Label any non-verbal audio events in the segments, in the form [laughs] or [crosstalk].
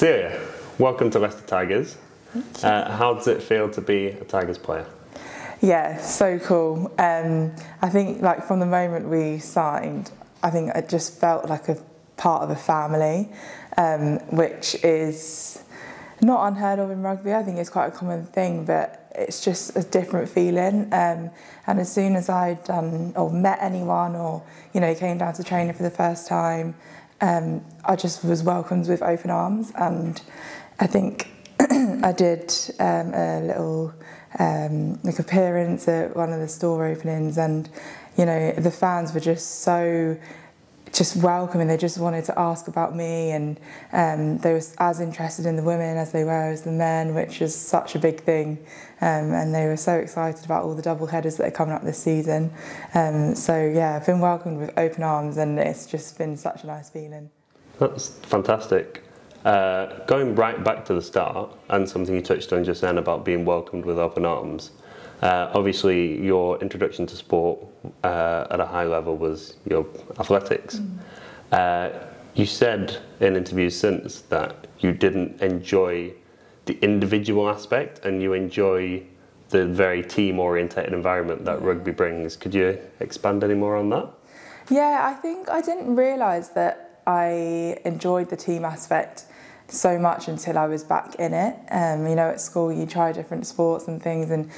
Celia, welcome to Leicester Tigers. Uh, how does it feel to be a Tigers player? Yeah, so cool. Um, I think like from the moment we signed, I think it just felt like a part of a family, um, which is not unheard of in rugby. I think it's quite a common thing, but it's just a different feeling. Um, and as soon as I'd done or met anyone or you know came down to training for the first time, um, I just was welcomed with open arms, and I think [clears throat] I did um, a little um, like appearance at one of the store openings, and you know the fans were just so just welcoming. They just wanted to ask about me, and um, they were as interested in the women as they were as the men, which is such a big thing. Um, and they were so excited about all the double headers that are coming up this season. Um, so yeah, I've been welcomed with open arms, and it's just been such a nice feeling. That's fantastic. Uh, going right back to the start, and something you touched on just then about being welcomed with open arms. Uh, obviously, your introduction to sport uh, at a high level was your athletics. Mm. Uh, you said in interviews since that you didn't enjoy the individual aspect and you enjoy the very team orientated environment that rugby brings. Could you expand any more on that? Yeah, I think I didn't realise that I enjoyed the team aspect so much until I was back in it. Um, you know, at school you try different sports and things, and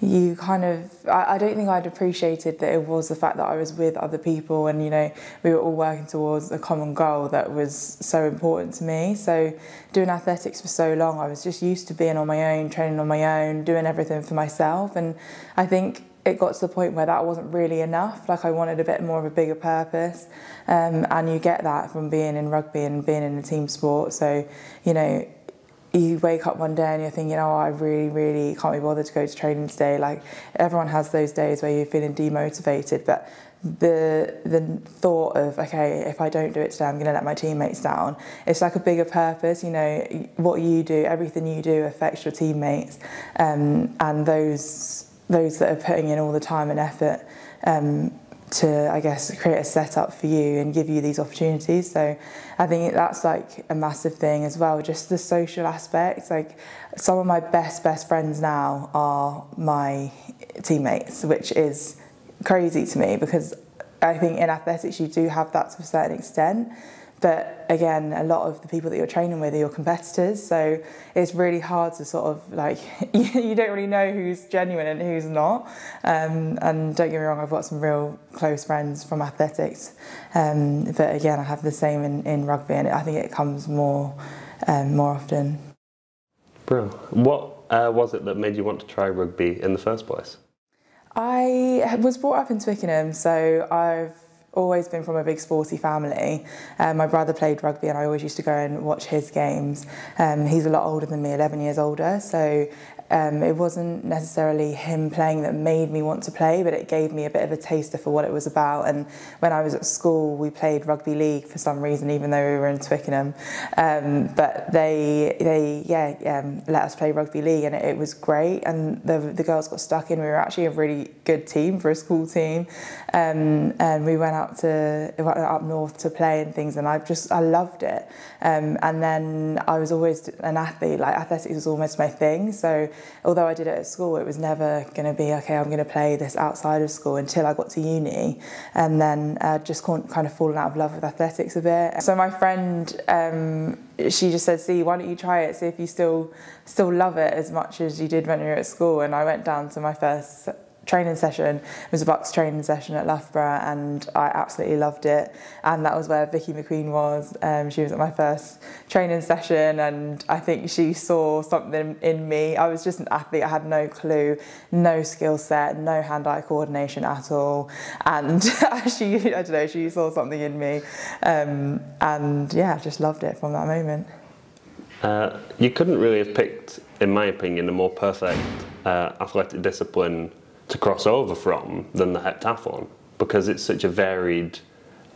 you kind of I, I, don't think I'd appreciated that it was the fact that I was with other people and you know we were all working towards a common goal that was so important to me. So doing athletics for so long I was just used to being on my own training on my own doing everything for myself. And I think it got to the point where that wasn't really enough. Like I wanted a bit more of a bigger purpose. Um, and you get that from being in rugby and being in a team sport. So you know you wake up one day and you're thinking, oh, I really, really can't be bothered to go to training today. Like everyone has those days where you're feeling demotivated, but the the thought of okay, if I don't do it today, I'm going to let my teammates down. It's like a bigger purpose. You know, what you do, everything you do affects your teammates, um, and those those that are putting in all the time and effort. Um, to I guess create a setup for you and give you these opportunities. So I think that's like a massive thing as well, just the social aspect. Like some of my best best friends now are my teammates, which is crazy to me because I think in athletics you do have that to a certain extent. But again, a lot of the people that you're training with are your competitors, so it's really hard to sort of like [laughs] you don't really know who's genuine and who's not. Um, and don't get me wrong, I've got some real close friends from athletics, um, but again, I have the same in, in rugby, and I think it comes more um, more often. Bro, what uh, was it that made you want to try rugby in the first place? I was brought up in Twickenham, so I've always been from a big sporty family. Um, my brother played rugby and I always used to go and watch his games. Um, he's a lot older than me, 11 years older, so um, it wasn't necessarily him playing that made me want to play, but it gave me a bit of a taster for what it was about. And when I was at school, we played rugby league for some reason, even though we were in Twickenham. Um, but they, they, yeah, um, let us play rugby league, and it, it, was great. And the, the girls got stuck in. We were actually a really good team for a school team, um, and we went out to up north to play and things. And I just I loved it. Um, and then I was always an athlete. Like athletics was almost my thing. So although I did it at school, it was never going to be okay. I'm going to play this outside of school until I got to uni, and then uh, just kind of fallen out of love with athletics a bit. So my friend, um, she just said, "See, why don't you try it? See if you still still love it as much as you did when you were at school." And I went down to my first training session. It was a box training session at Loughborough, and I absolutely loved it. And that was where Vicky McQueen was. Um, she was at my first training session, and I think she saw something in me. I was just an athlete. I had no clue, no skill set, no hand-eye coordination at all. And [laughs] she, I don't know, she saw something in me, um, and yeah, I just loved it from that moment. Uh, you couldn't really have picked, in my opinion, a more perfect uh, athletic discipline to cross over from than the heptathlon because it's such a varied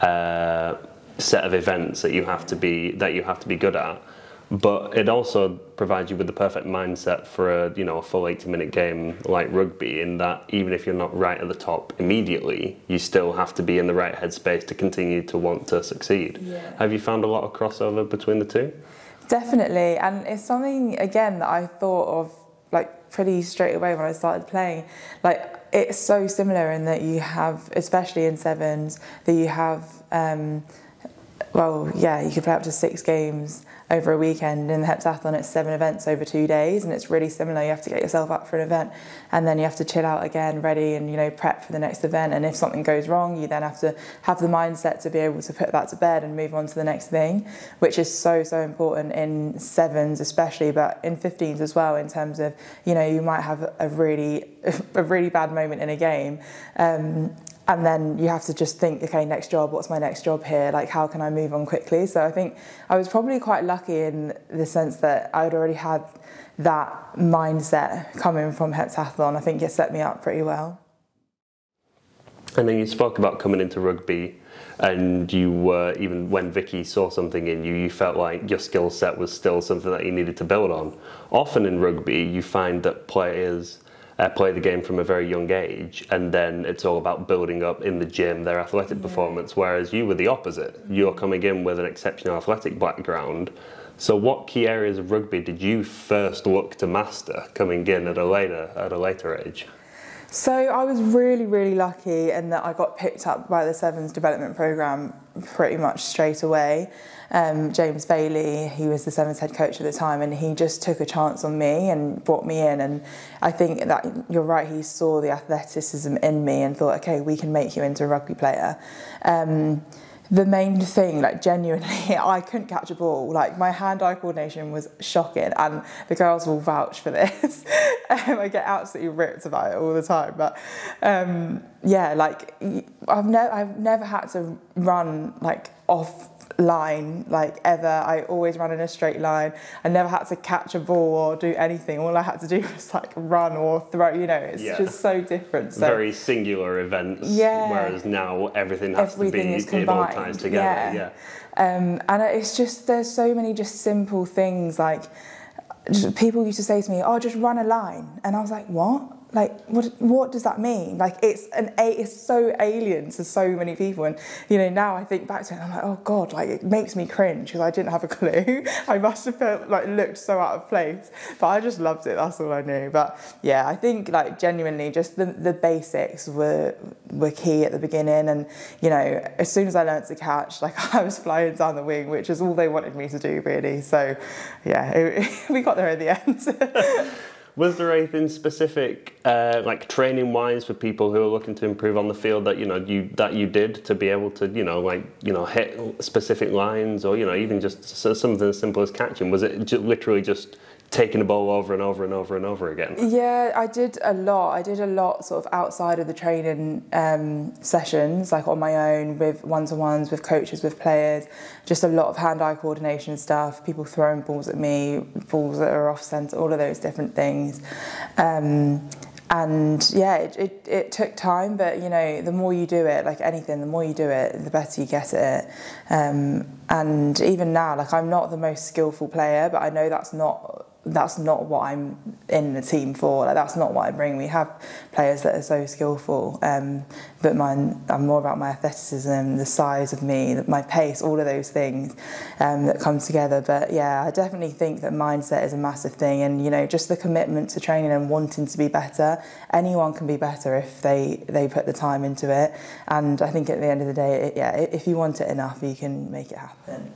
uh, set of events that you have to be that you have to be good at. But it also provides you with the perfect mindset for a you know a full 80 minute game like rugby. In that even if you're not right at the top immediately, you still have to be in the right headspace to continue to want to succeed. Yeah. Have you found a lot of crossover between the two? Definitely, and it's something again that I thought of pretty straight away when I started playing. Like it's so similar in that you have, especially in sevens, that you have. Um, well, yeah, you could play up to six games over a weekend. In the heptathlon, it's seven events over two days, and it's really similar. You have to get yourself up for an event, and then you have to chill out again, ready, and you know prep for the next event. And if something goes wrong, you then have to have the mindset to be able to put that to bed and move on to the next thing, which is so so important in sevens especially, but in 15s as well. In terms of you know you might have a really [laughs] a really bad moment in a game. Um, and then you have to just think okay next job what's my next job here? Like how can i move on quickly? So i think i was probably quite lucky in the sense that i'd already had that mindset coming from heptathlon. I think it set me up pretty well. And then you spoke about coming into rugby and you were even when Vicky saw something in you, you felt like your skill set was still something that you needed to build on. Often in rugby, you find that players uh, play the game from a very young age, and then it's all about building up in the gym their athletic yeah. performance. Whereas you were the opposite. You're coming in with an exceptional athletic background. So, what key areas of rugby did you first look to master coming in at a later at a later age? So I was really, really lucky in that I got picked up by the Sevens development program pretty much straight away. Um, James Bailey, he was the Sevens head coach at the time, and he just took a chance on me and brought me in. And I think that you're right, he saw the athleticism in me and thought, okay, we can make you into a rugby player. Um, the main thing, like genuinely, [laughs] I couldn't catch a ball. Like my hand-eye coordination was shocking, and the girls will vouch for this. [laughs] um, I get absolutely ripped about it all the time. But um, yeah, like I've never, I've never had to run like off line like ever. I always ran in a straight line. I never had to catch a ball or do anything. All I had to do [laughs] was like run or throw. You know, it's yeah. just so different. So, Very singular events. Yeah. Whereas now everything has everything to be is combined. it all ties together. Yeah. yeah. Um, and it's just there's so many just simple things like. Just, people used to say to me, "Oh, just run a line," and I was like, "What?" Like what what does that mean? Like it's an it's so alien to so many people. And you know now i think back to it and i'm like oh god like it makes me cringe because i didn't have a clue. [laughs] I must have felt like looked so out of place. But i just loved it. That's all i knew. But yeah i think like genuinely just the, the basics were were key at the beginning. And you know as soon as i learned to catch like [laughs] i was flying down the wing which is all they wanted me to do really. So yeah it, [laughs] we got there in the end Was there anything specific, uh, like training wise, for people who are looking to improve on the field that you know you that you did to be able to you know like you know hit specific lines or you know even just something as simple as catching? Was it literally just taking the ball over and over and over and over again? Yeah, I did a lot. I did a lot sort of outside of the training um, sessions, like on my own with one to ones, with coaches, with players. Just a lot of hand eye coordination stuff, people throwing balls at me, balls that are off centre, all of those different things. Um, and yeah, it, it, it, took time, but you know, the more you do it, like anything, the more you do it, the better you get it. Um, and even now, like I'm not the most skillful player, but I know that's not that's not what I'm in the team for. Like that's not what I bring. We have players that are so skillful, um, but mine, I'm more about my athleticism, the size of me, my pace, all of those things um, that come together. But yeah, I definitely think that mindset is a massive thing, and you know, just the commitment to training and wanting to be better. Anyone can be better if they they put the time into it. And I think at the end of the day, it, yeah, if you want it enough, you can make it happen.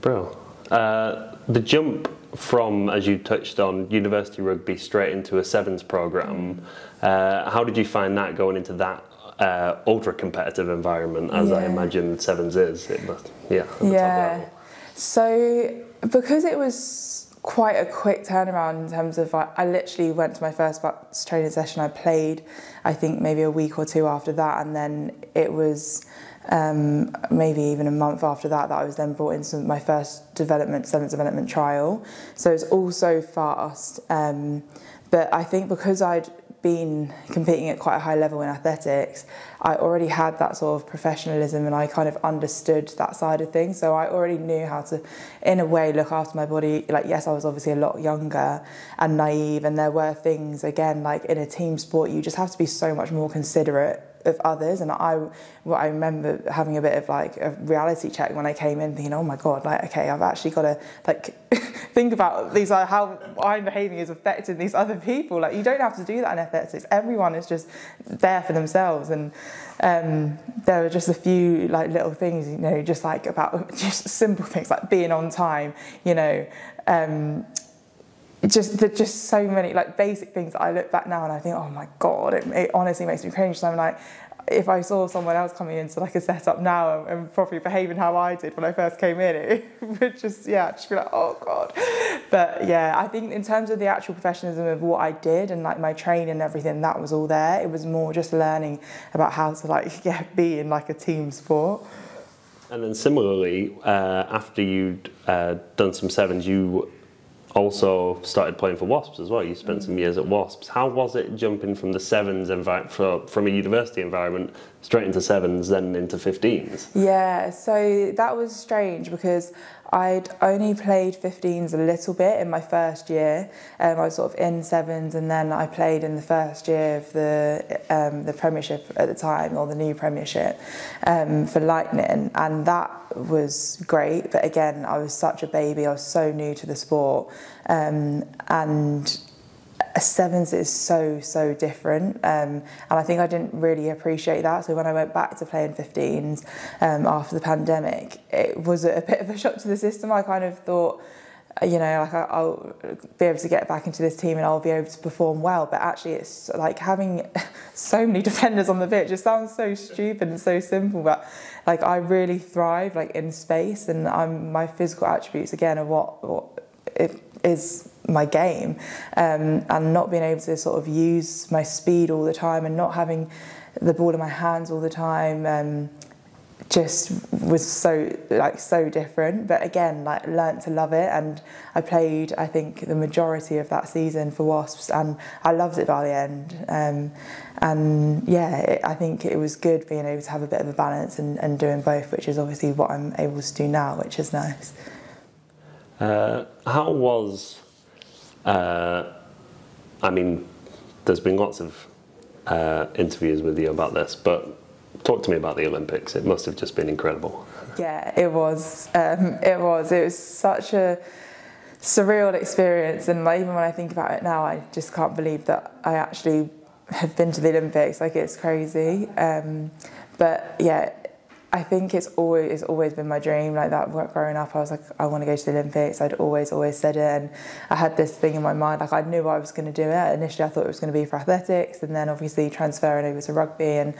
Bro, uh, the jump from, as you touched on, university rugby straight into a sevens program. Uh, how did you find that going into that uh, ultra competitive environment, as yeah. I imagine sevens is? It must, yeah. Yeah. So because it was quite a quick turnaround in terms of I, I literally went to my first training session. I played, I think maybe a week or two after that, and then it was um, maybe even a month after that, that I was then brought into my first development, seventh development trial. So it's all so fast. Um, but I think because I'd been competing at quite a high level in athletics, I already had that sort of professionalism and I kind of understood that side of things. So I already knew how to, in a way, look after my body. Like, yes, I was obviously a lot younger and naive, and there were things, again, like in a team sport, you just have to be so much more considerate of others. And I, I remember having a bit of like a reality check when I came in, thinking, oh my god, like okay, I've actually got to like [laughs] think about these like how I'm behaving is affecting these other people. Like you don't have to do that in athletics. Everyone is just there for themselves and. Um, there were just a few like little things, you know, just like about [laughs] just simple things like being on time, you know, um, just there's just so many like basic things that I look back now and I think, oh my god, it, it honestly makes me cringe. So I'm like, if I saw someone else coming into like a setup now and, and probably behaving how I did when I first came in, it [laughs] would just yeah, just be like, oh god. But yeah, I think in terms of the actual professionalism of what I did and like my training and everything, that was all there. It was more just learning about how to like [laughs] yeah, be in like a team sport. And then similarly, uh, after you'd uh, done some sevens, you also started playing for Wasps as well. You spent some mm. years at Wasps. How was it jumping from the sevens envi- from a university environment straight into sevens, then into 15s? Yeah, so that was strange because I'd only played 15s a little bit in my first year. Um, I was sort of in sevens, and then I played in the first year of the um, the Premiership at the time, or the new Premiership um, for Lightning, and that was great. But again, I was such a baby. I was so new to the sport, um, and sevens is so so different um, and I think I didn't really appreciate that. So when I went back to playing 15s um, after the pandemic it was a bit of a shock to the system. I kind of thought you know like I'll be able to get back into this team and I'll be able to perform well. But actually it's like having [laughs] so many defenders on the pitch it sounds so stupid and so simple but like I really thrive like in space and I'm my physical attributes again are what, what it is my game um, and not being able to sort of use my speed all the time and not having the ball in my hands all the time um, just was so like so different. But again like learnt to love it and I played I think the majority of that season for Wasps and I loved it by the end. Um, and yeah it, I think it was good being able to have a bit of a balance and, and doing both which is obviously what I'm able to do now which is nice. Uh, how was uh, I mean, there's been lots of uh, interviews with you about this, but talk to me about the Olympics. It must have just been incredible. Yeah, it was. Um, it was. It was such a surreal experience, and like, even when I think about it now, I just can't believe that I actually have been to the Olympics. Like it's crazy. Um, but yeah, I think it's always it's always been my dream. Like that growing up, I was like, I want to go to the Olympics. I'd always always said it, and I had this thing in my mind. Like I knew I was going to do it. Initially, I thought it was going to be for athletics, and then obviously transferring over to rugby and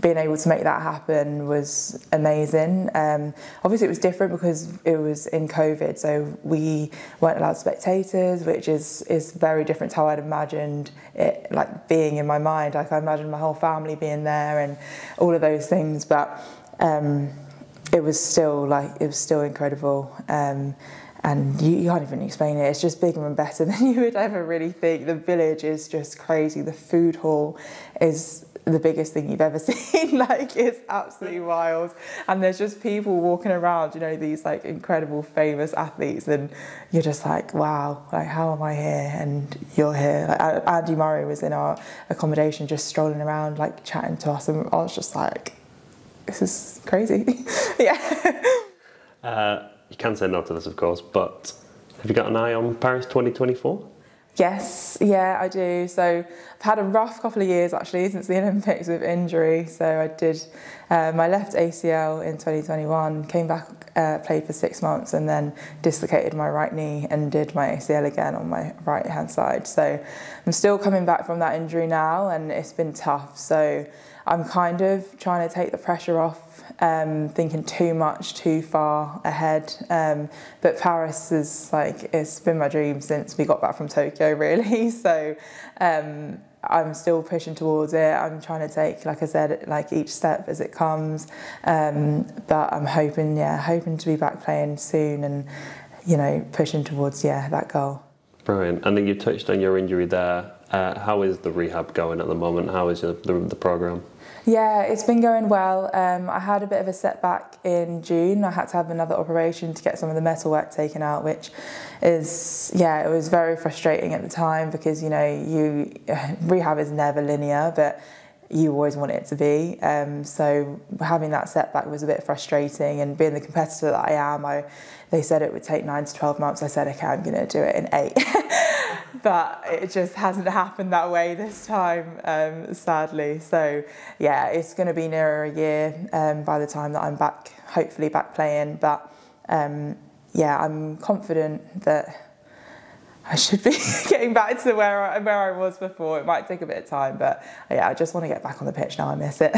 being able to make that happen was amazing. Um, obviously, it was different because it was in COVID, so we weren't allowed spectators, which is is very different to how I'd imagined it, like being in my mind. Like I imagined my whole family being there and all of those things, but um, it was still like it was still incredible. Um, and you, you, can't even explain it. It's just bigger and better [laughs] than you would ever really think. The village is just crazy. The food hall is the biggest thing you've ever [laughs] seen. like it's absolutely wild. And there's just people walking around, you know, these like incredible famous athletes, and you're just like, wow, like how am I here? And you're here. Like Andy Murray was in our accommodation, just strolling around, like chatting to us, and I was just like this is crazy. [laughs] yeah. Uh, you can say no to this, of course, but have you got an eye on Paris 2024? Yes, yeah, I do. So I've had a rough couple of years actually since the [laughs] Olympics with injury. So I did um, my left ACL in 2021, came back, uh, played for six months, and then dislocated my right knee and did my ACL again on my right hand side. So I'm still coming back from that injury now, and it's been tough. So I'm kind of trying to take the pressure off, um, thinking too much, too far ahead. Um, but Paris is like, it's been my dream since we got back from Tokyo, [laughs] really. So um, I'm still pushing towards it. I'm trying to take, like I said, like each step as it comes. Um, but I'm hoping, yeah, hoping to be back playing soon and, you know, pushing towards, yeah, that goal. Brilliant. And then you touched on your injury there. Uh, how is the rehab going at the moment? How is the, the, the program? Yeah, it's been going well. Um, I had a bit of a setback in June. I had to have another operation to get some of the metalwork taken out, which is yeah, it was very frustrating at the time because you know you [laughs] rehab is never linear, but you always want it to be. Um, so having that setback was a bit frustrating, and being the competitor that I am, I they said it would take nine to twelve months. I said, okay, I'm going to do it in eight. [laughs] but it just hasn't happened that way this time, um, sadly. So yeah, it's going to be nearer a year um, by the time that I'm back, hopefully back playing. But um, yeah, I'm confident that I should be [laughs] getting back to where I, where I was before. It might take a bit of time, but uh, yeah, I just want to get back on the pitch now. I miss it.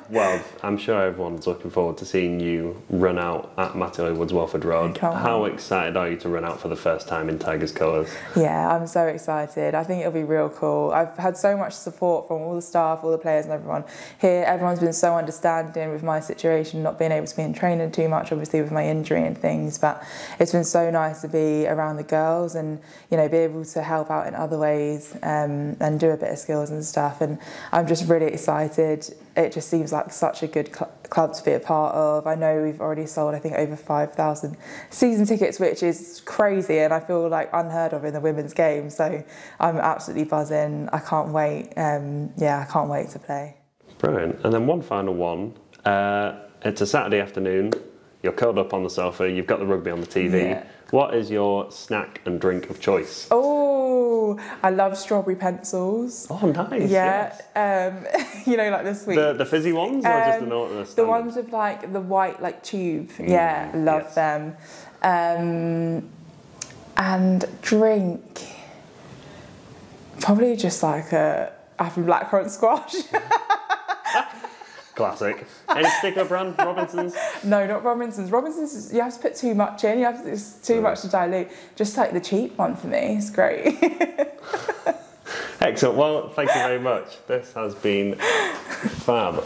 [laughs] well, I'm sure everyone's looking forward to seeing you run out at Mattioli Woods Welford Road. How excited are you to run out for the first time in Tigers colours? Yeah, I'm so excited. I think it'll be real cool. I've had so much support from all the staff, all the players, and everyone here. Everyone's been so understanding with my situation, not being able to be in training too much, obviously with my injury and things. But it's been so nice to be around the girls and you know, be able to help out in other ways um, and do a bit of skills and stuff. And I'm just really excited. It just seems like such a good cl- club to be a part of. I know we've already sold, I think, over 5,000 season tickets, which is crazy and I feel like unheard of in the women's game. So I'm absolutely buzzing. I can't wait. Um, yeah, I can't wait to play. Brilliant. And then one final one. Uh, it's a Saturday afternoon. You're curled up on the sofa. You've got the rugby on the TV. Yeah what is your snack and drink of choice? Oh, I love strawberry pencils. Oh, nice. Yeah. Yes. Um, [laughs] you know, like the sweet. The, the fizzy ones or um, just the, um, the, the ones with like the white like tube. Mm, yeah, love yes. them. Um, and drink. Probably just like a apple blackcurrant squash. [laughs] Classic. [laughs] Any particular brand? Robinsons? No, not Robinsons. Robinsons, you have to put too much in. You have to, it's too mm. much to dilute. Just like the cheap one for me. It's great. [laughs] Excellent. Well, thank you very much. This has been fab.